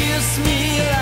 kiss me